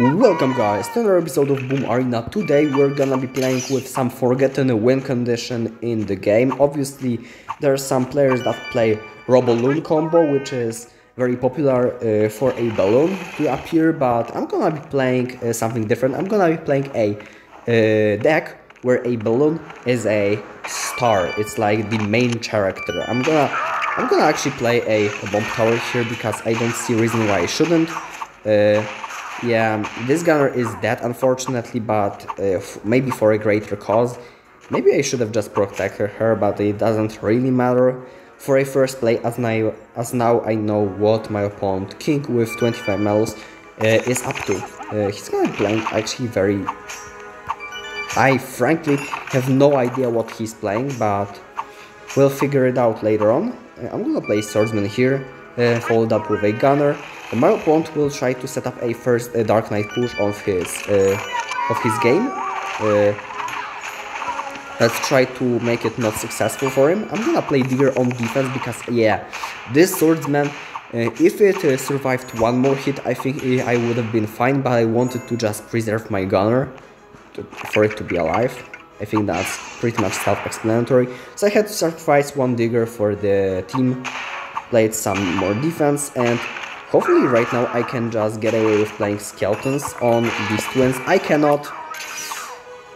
Welcome guys to another episode of Boom Arena. Today we're gonna be playing with some forgotten win condition in the game. Obviously there are some players that play Robo-Balloon combo which is very popular uh, for a balloon to appear but I'm gonna be playing uh, something different. I'm gonna be playing a uh, deck where a balloon is a star. It's like the main character. I'm gonna I'm gonna actually play a, a bomb tower here because I don't see reason why I shouldn't. Uh, yeah, this gunner is dead unfortunately, but uh, maybe for a greater cause. Maybe I should have just protected her, but it doesn't really matter. For a first play, as now, as now I know what my opponent, king with 25 medals, uh, is up to. Uh, he's gonna play actually very... I frankly have no idea what he's playing, but we'll figure it out later on. Uh, I'm gonna play swordsman here, uh, followed up with a gunner. My opponent will try to set up a first uh, Dark Knight push of his uh, of his game. Uh, let's try to make it not successful for him. I'm gonna play Digger on defense because yeah, this swordsman, uh, if it uh, survived one more hit, I think I would have been fine. But I wanted to just preserve my gunner to, for it to be alive. I think that's pretty much self-explanatory. So I had to sacrifice one Digger for the team, played some more defense, and hopefully right now I can just get away with playing skeletons on these twins. I cannot.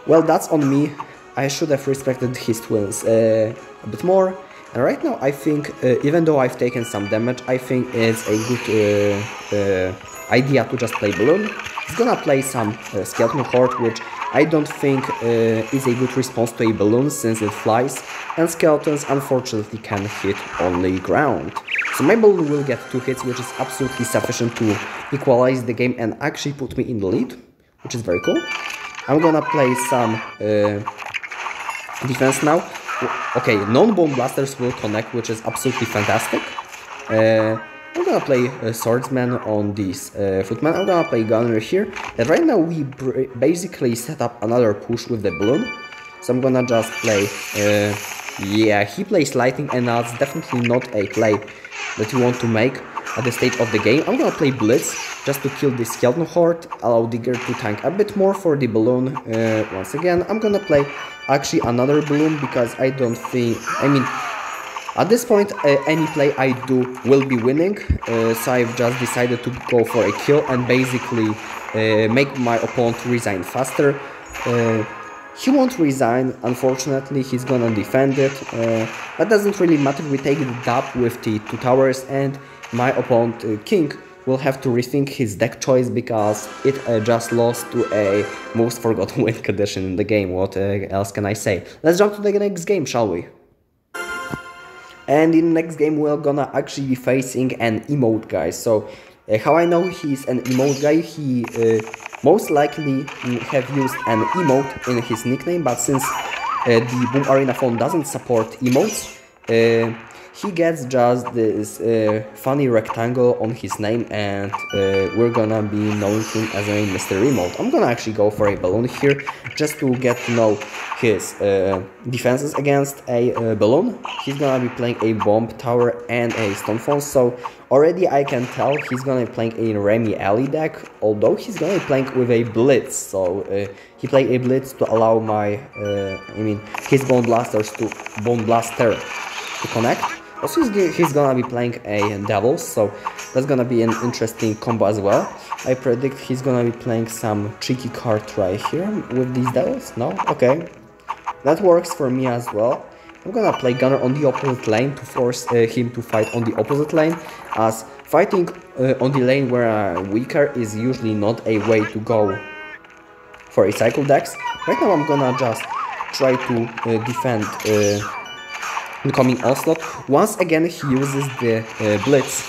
Well, that's on me. I should have respected his twins uh, a bit more. And right now I think, uh, even though I've taken some damage, I think it's a good uh, uh idea to just play Balloon. He's gonna play some uh, Skeleton Horde, which I don't think uh, is a good response to a balloon since it flies, and skeletons unfortunately can hit only ground. So my balloon will get 2 hits, which is absolutely sufficient to equalize the game and actually put me in the lead, which is very cool. I'm gonna play some uh, defense now. Okay, non-bomb blasters will connect, which is absolutely fantastic. Uh, I'm gonna play uh, Swordsman on this uh, Footman. I'm gonna play Gunner here. And right now we basically set up another push with the balloon. So I'm gonna just play... Uh, yeah, he plays Lightning and that's definitely not a play that you want to make at the stage of the game. I'm gonna play Blitz just to kill the Skeleton Horde, allow Digger to tank a bit more for the balloon. Uh, once again, I'm gonna play actually another balloon because I don't think... I mean, at this point, uh, any play I do will be winning, uh, so I've just decided to go for a kill and basically uh, make my opponent resign faster. Uh, he won't resign, unfortunately, he's gonna defend it. Uh, that doesn't really matter, we take the dub with the two towers and my opponent, uh, King, will have to rethink his deck choice because it just lost to a most forgotten win condition in the game. What else can I say? Let's jump to the next game, shall we? And in the next game we're gonna actually be facing an emote guy. So uh, how I know he's an emote guy, he uh, most likely have used an emote in his nickname, but since uh, the Boom Arena phone doesn't support emotes, uh, he gets just this uh, funny rectangle on his name and uh, we're gonna be knowing him as a Mr. Remote. I'm gonna actually go for a balloon here just to get to know his uh, defenses against a uh, balloon. He's gonna be playing a bomb tower and a stone phone, so already I can tell he's gonna be playing a Remy Alley deck, although he's gonna be playing with a blitz, so uh, he played a blitz to allow my, uh, I mean, his bone blasters to bone blaster to connect. Also, he's, he's gonna be playing a Devil, so that's gonna be an interesting combo as well. I predict he's gonna be playing some tricky card right here with these Devils. No? Okay. That works for me as well. I'm gonna play Gunner on the opposite lane to force uh, him to fight on the opposite lane, as fighting uh, on the lane where I'm weaker is usually not a way to go for a cycle decks. Right now I'm gonna just try to uh, defend uh, incoming onslaught. Once again, he uses the uh, blitz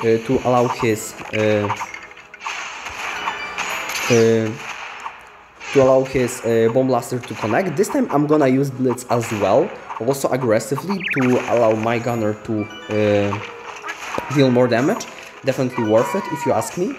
uh, to allow his uh, uh, to allow his uh, bomb blaster to connect. This time I'm gonna use blitz as well, also aggressively to allow my gunner to deal more damage. Definitely worth it if you ask me.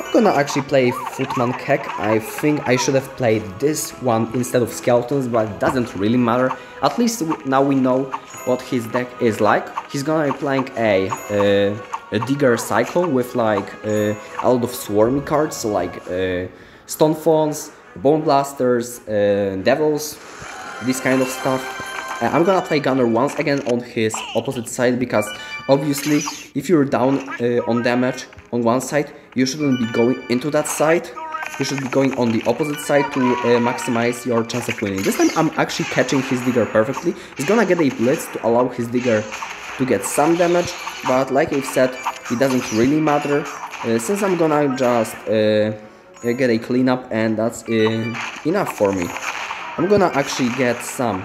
I'm gonna actually play Footman Keg. I think I should have played this one instead of Skeletons, but it doesn't really matter. At least now we know what his deck is like. He's gonna be playing a uh, a digger cycle with like uh, a lot of swarmy cards, so like uh, stone fawns, bone blasters, uh, devils, this kind of stuff. Uh, I'm gonna play Gunner once again on his opposite side because obviously if you're down uh, on damage on one side, you shouldn't be going into that side. You should be going on the opposite side to uh, maximize your chance of winning. This time I'm actually catching his digger perfectly. He's gonna get a blitz to allow his digger to get some damage, but like I've said, it doesn't really matter. Uh, since I'm gonna just uh, get a cleanup and that's uh, enough for me. I'm gonna actually get some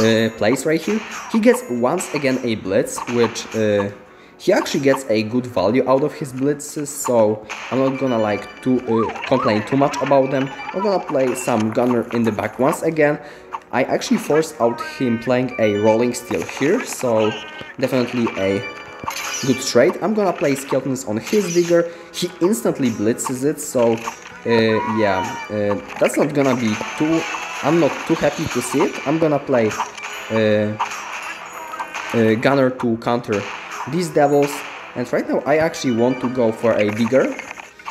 uh, plays right here. He gets once again a blitz, which uh, he actually gets a good value out of his blitzes, so I'm not gonna like to uh, complain too much about them. I'm gonna play some gunner in the back once again. I actually forced out him playing a rolling steel here, so definitely a good trade. I'm gonna play skeletons on his digger. He instantly blitzes it, so uh, yeah, uh, that's not gonna be too I'm not too happy to see it. I'm gonna play uh, uh, Gunner to counter these devils. And right now I actually want to go for a Digger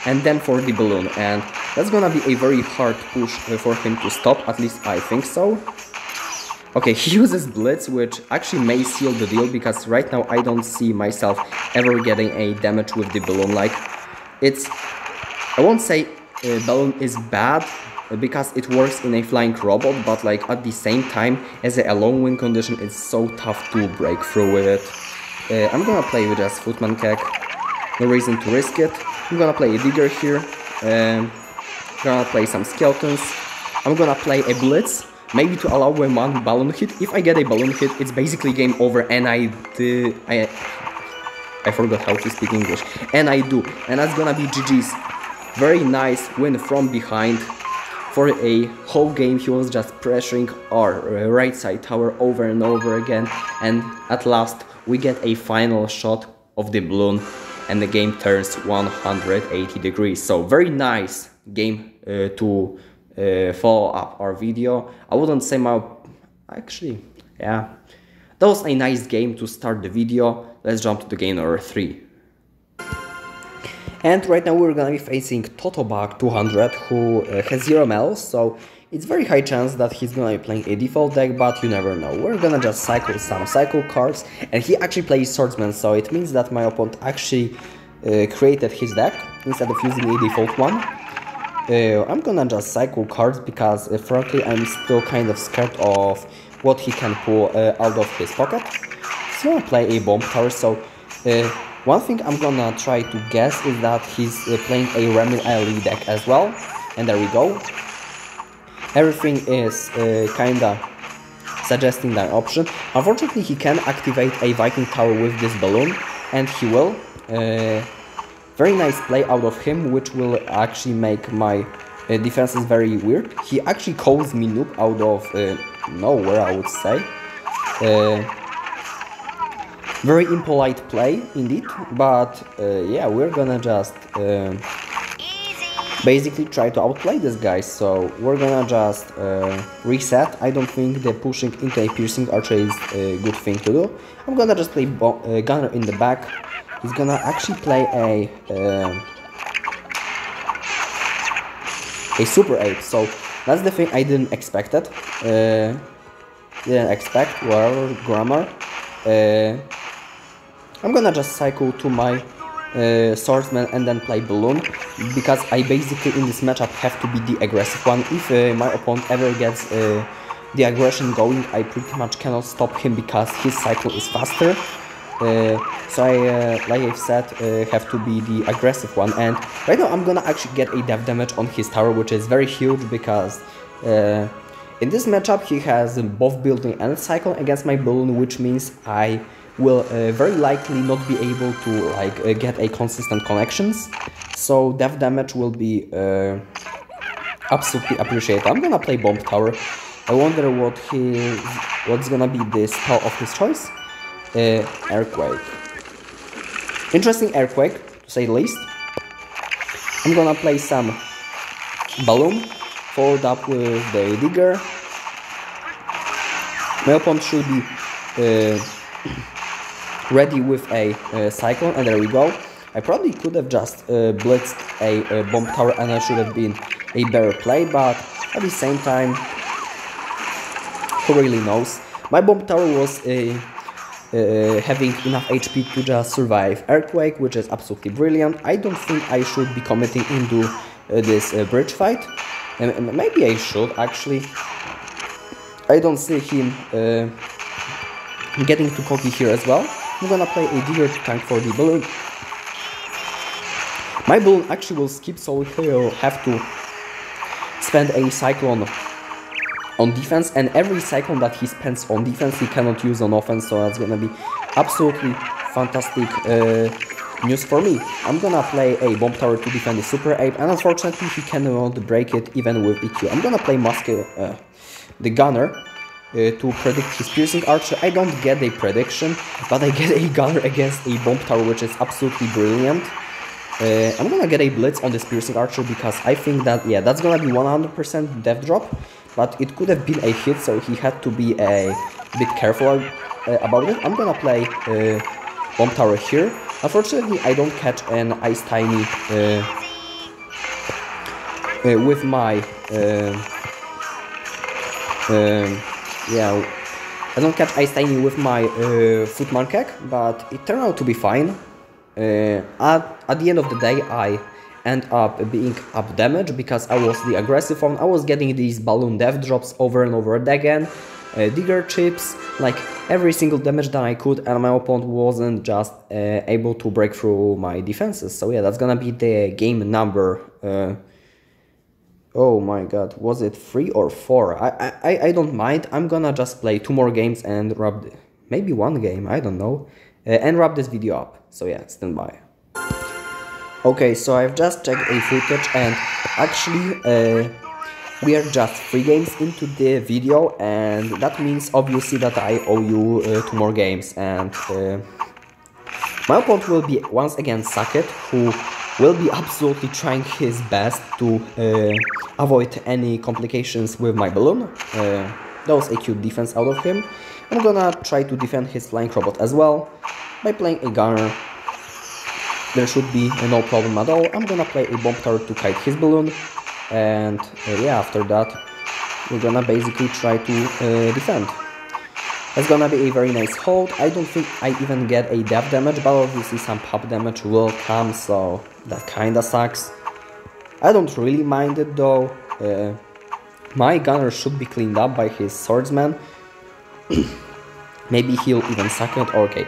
and then for the Balloon. And that's gonna be a very hard push uh, for him to stop, at least I think so. Okay, he uses Blitz, which actually may seal the deal, because right now I don't see myself ever getting a damage with the Balloon. Like, it's... I won't say uh, Balloon is bad, because it works in a flying robot, but like at the same time, as a long win condition, it's so tough to break through with it. Uh, I'm gonna play with just Footman Keg, no reason to risk it. I'm gonna play a Digger here, um, gonna play some Skeletons, I'm gonna play a Blitz, maybe to allow one balloon hit. If I get a balloon hit, it's basically game over and I. I, I forgot how to speak English. And I do. And that's gonna be GG's. Very nice win from behind. For a whole game he was just pressuring our uh, right side tower over and over again and at last we get a final shot of the balloon and the game turns 180 degrees. So very nice game uh, to uh, follow up our video. I wouldn't say my... actually, yeah. That was a nice game to start the video. Let's jump to the game number 3. And right now we're gonna be facing Totobug 200 who uh, has 0 medals, so it's very high chance that he's gonna be playing a default deck, but you never know. We're gonna just cycle some cycle cards, and he actually plays Swordsman, so it means that my opponent actually uh, created his deck instead of using a default one. Uh, I'm gonna just cycle cards because uh, frankly I'm still kind of scared of what he can pull uh, out of his pocket. So gonna play a bomb tower, so uh, one thing I'm gonna try to guess is that he's uh, playing a Remil Ali deck as well. And there we go. Everything is uh, kinda suggesting that option. Unfortunately, he can activate a Viking Tower with this balloon, and he will. Uh, very nice play out of him, which will actually make my uh, defenses very weird. He actually calls me noob out of uh, nowhere, I would say. Uh, very impolite play, indeed, but yeah, we're gonna just basically try to outplay this guy, so we're gonna just uh, reset. I don't think the pushing into a piercing archer is a good thing to do. I'm gonna just play uh, gunner in the back. He's gonna actually play a uh, a super ape, so that's the thing I didn't expect it. Uh, didn't expect, well, grammar. I'm gonna just cycle to my uh, swordsman and then play balloon because I basically in this matchup have to be the aggressive one. If uh, my opponent ever gets uh, the aggression going, I pretty much cannot stop him because his cycle is faster. Uh, so I, uh, like I've said, uh, have to be the aggressive one. And right now I'm gonna actually get a death damage on his tower, which is very huge because in this matchup he has both building and cycle against my balloon, which means I will uh, very likely not be able to like uh, get a consistent connections. So death damage will be uh, absolutely appreciated. I'm gonna play bomb tower. I wonder what his what's gonna be the spell of his choice. Uh, earthquake. Interesting earthquake to say the least. I'm gonna play some balloon followed up with the digger. My opponent should be uh, ready with a uh, Cyclone, and there we go. I probably could have just uh, blitzed a, a, bomb tower and I should have been a better play, but at the same time, who really knows? My bomb tower was a uh, having enough HP to just survive Earthquake, which is absolutely brilliant. I don't think I should be committing into uh, this uh, bridge fight. And maybe I should, actually. I don't see him uh, getting too cocky here as well. I'm gonna play a Digger tank for the balloon. My balloon actually will skip, so he'll have to spend a Cyclone on defense and every cycle that he spends on defense he cannot use on offense so that's gonna be absolutely fantastic uh, news for me. I'm gonna play a bomb tower to defend the super ape and unfortunately he cannot break it even with EQ. I'm gonna play Muscle, uh, the gunner to predict his piercing archer. I don't get a prediction but I get a gunner against a bomb tower which is absolutely brilliant. Uh, I'm gonna get a blitz on this piercing archer because I think that yeah that's gonna be 100% death drop but it could have been a hit, so he had to be a bit careful uh, about it. I'm gonna play uh, Bomb Tower here. Unfortunately, I don't catch an Ice Tiny uh, uh with my... Uh, um, yeah, I don't catch Ice Tiny with my uh, Footman Keg, but it turned out to be fine. at, at the end of the day, I end up being up damage because I was the aggressive one. I was getting these balloon death drops over and over again, uh, digger chips, like every single damage that I could and my opponent wasn't just uh, able to break through my defenses. So yeah, that's gonna be the game number. Uh, oh my god, was it 3 or 4? I, I, I don't mind, I'm gonna just play two more games and wrap... Maybe one game, I don't know. Uh, and wrap this video up. So yeah, stand by. Okay, so I've just checked a footage and actually uh, we are just three games into the video and that means obviously that I owe you uh, two more games and uh, my opponent will be once again Saket who will be absolutely trying his best to uh, avoid any complications with my balloon. Uh, that was a cute defense out of him. I'm gonna try to defend his flying robot as well by playing a gunner there should be no problem at all. I'm gonna play a bomb tower to kite his balloon and uh, yeah, after that we're gonna basically try to uh, defend. It's gonna be a very nice hold. I don't think I even get a death damage, but obviously some pop damage will come, so that kinda sucks. I don't really mind it though. Uh, my gunner should be cleaned up by his swordsman. Maybe he'll even suck it. Okay,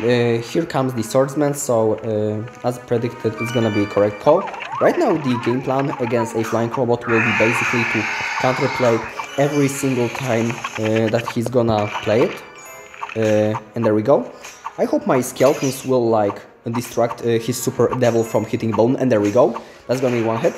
uh, here comes the swordsman, so uh, as predicted, it's gonna be a correct call. Right now, the game plan against a flying robot will be basically to counterplay every single time uh, that he's gonna play it. Uh, and there we go. I hope my skeletons will like distract uh, his super devil from hitting bone, and there we go. That's gonna be one hit.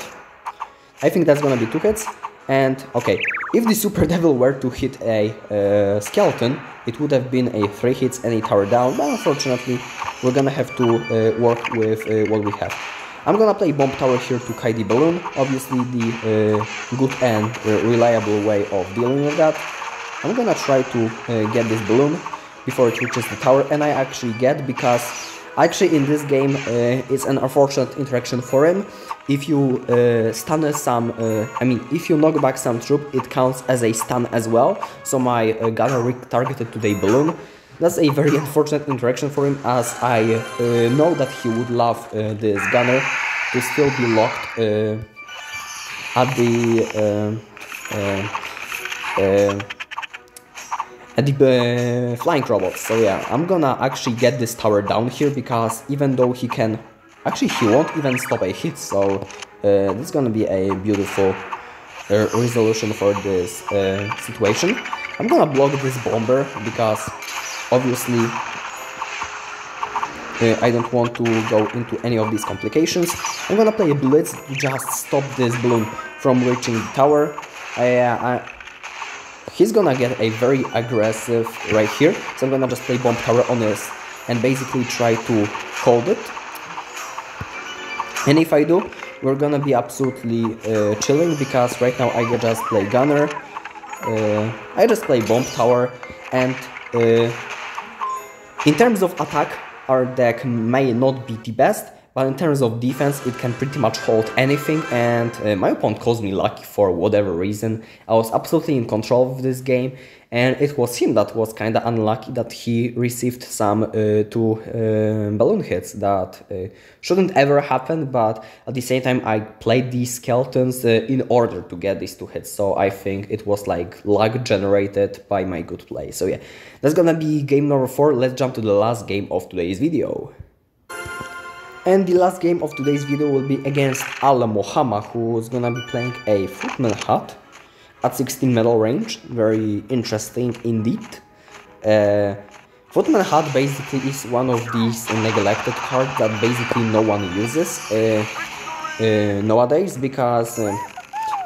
I think that's gonna be two hits. And okay, if the Super Devil were to hit a uh, skeleton, it would have been a 3 hits and a tower down, but unfortunately we're gonna have to uh, work with uh, what we have. I'm gonna play Bomb Tower here to the balloon, obviously the uh, good and uh, reliable way of dealing with that. I'm gonna try to uh, get this balloon before it reaches the tower, and I actually get because Actually, in this game, uh, it's an unfortunate interaction for him. If you uh, stun some, uh, I mean, if you knock back some troop, it counts as a stun as well. So my gunner targeted to the balloon. That's a very unfortunate interaction for him, as I uh, know that he would love uh, this gunner to still be locked at the and the uh, flying robots. So yeah, I'm gonna actually get this tower down here because even though he can, actually he won't even stop a hit. So uh, this is gonna be a beautiful uh, resolution for this uh, situation. I'm gonna block this bomber because obviously uh, I don't want to go into any of these complications. I'm gonna play a blitz to just stop this balloon from reaching the tower. I, I He's gonna get a very aggressive right here, so I'm gonna just play Bomb Tower on this and basically try to hold it. And if I do, we're gonna be absolutely uh, chilling because right now I just play Gunner, uh, I just play Bomb Tower and uh, In terms of attack, our deck may not be the best, but in terms of defense, it can pretty much hold anything and uh, my opponent calls me lucky for whatever reason. I was absolutely in control of this game and it was him that was kinda unlucky that he received some uh, two uh, balloon hits that uh, shouldn't ever happen but at the same time I played these skeletons uh, in order to get these two hits so I think it was like luck generated by my good play. So yeah, that's gonna be game number 4, let's jump to the last game of today's video. And the last game of today's video will be against Al Mohama, who's gonna be playing a Footman Hut at 16 medal range. Very interesting indeed. Uh, Footman Hut basically is one of these neglected cards that basically no one uses uh, uh, nowadays because uh,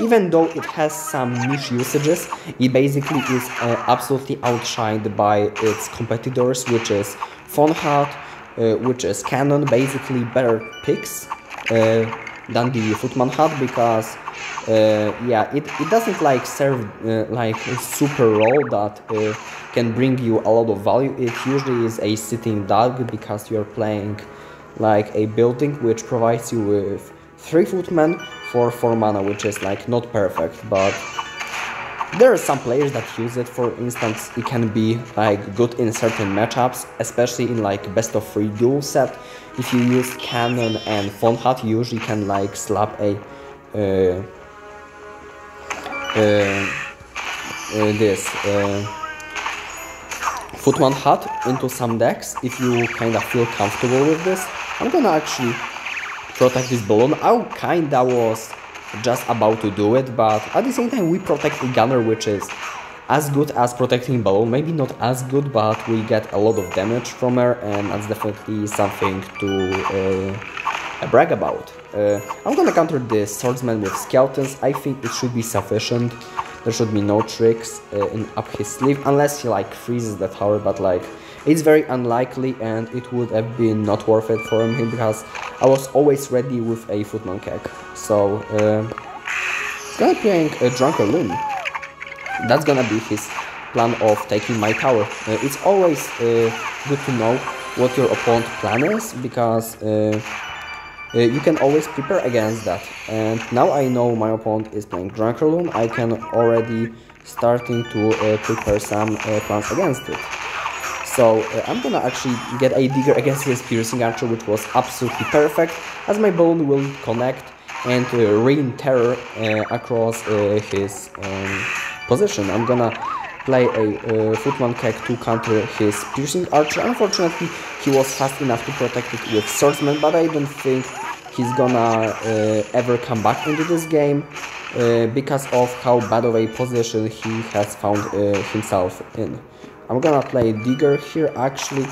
even though it has some niche usages, it basically is uh, absolutely outshined by its competitors, which is Fon Hut, uh, which is Cannon, basically better picks uh, than the Footman Hut because uh, yeah, it, it doesn't like serve uh, like a super role that uh, can bring you a lot of value. It usually is a sitting dog because you're playing like a building which provides you with three footmen for four mana, which is like not perfect, but there are some players that use it, for instance, it can be like good in certain matchups, especially in like best of three duel set. If you use Cannon and Fon Hut, you usually can like slap a uh, uh, uh, this uh, Footman Hut into some decks if you kind of feel comfortable with this. I'm gonna actually protect this balloon. I kinda was just about to do it, but at the same time we protect the gunner which is as good as protecting balloon, maybe not as good, but we get a lot of damage from her and that's definitely something to uh, brag about. Uh, I'm gonna counter the swordsman with skeletons, I think it should be sufficient. There should be no tricks uh, in up his sleeve, unless he like freezes the tower, but like it's very unlikely and it would have been not worth it for him because I was always ready with a footman keg. So, uh, gonna playing a Drunken Loon. That's gonna be his plan of taking my tower. Uh, it's always uh, good to know what your opponent plan is because uh, uh, you can always prepare against that. And now I know my opponent is playing Drunken Loon, I can already starting to uh, prepare some plans against it. So uh, I'm gonna actually get a digger against his piercing archer which was absolutely perfect as my bone will connect and uh, rain terror uh, across uh, his um, position. I'm gonna play a uh, footman keg to counter his piercing archer. Unfortunately he was fast enough to protect it with swordsman but I don't think he's gonna uh, ever come back into this game because of how bad of a position he has found himself in. I'm gonna play Digger here actually.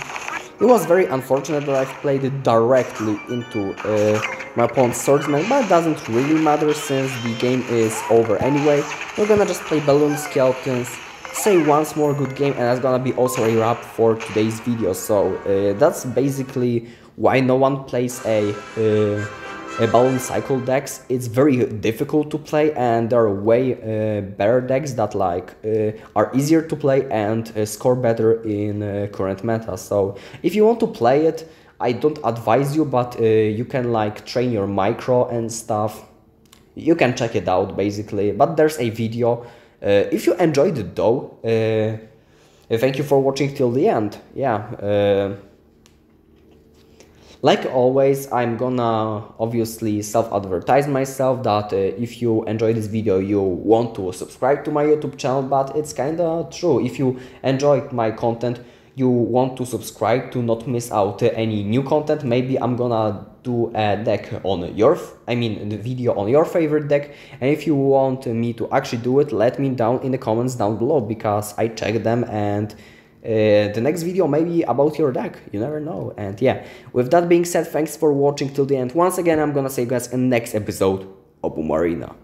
It was very unfortunate that I've played it directly into uh, my opponent's swordsman, but it doesn't really matter since the game is over anyway. We're gonna just play Balloon Skeletons, say once more good game, and that's gonna be also a wrap for today's video. So uh, that's basically why no one plays a uh, balloon cycle decks it's very difficult to play and there are way uh, better decks that like uh, are easier to play and uh, score better in uh, current meta. So if you want to play it i don't advise you but uh, you can like train your micro and stuff. You can check it out basically. But there's a video uh, if you enjoyed it though thank you for watching till the end. Yeah like always, I'm gonna obviously self-advertise myself that uh, if you enjoy this video, you want to subscribe to my YouTube channel, but it's kinda true. If you enjoyed my content, you want to subscribe to not miss out any new content, maybe I'm gonna do a deck on your, I mean the video on your favorite deck and if you want me to actually do it, let me down in the comments down below because I check them and uh, the next video may be about your deck, you never know. And yeah, with that being said, thanks for watching till the end. Once again, I'm gonna see you guys in next episode of Boom Arena.